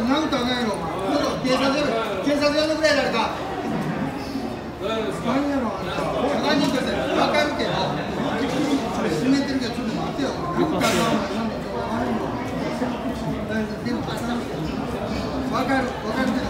と何歌ないのお前。警察警察呼んでくれ誰か。何やろあんた。何人かで分かるけど閉めてるけどちょっと待てよ。何歌うな。何のでかる分かるけど。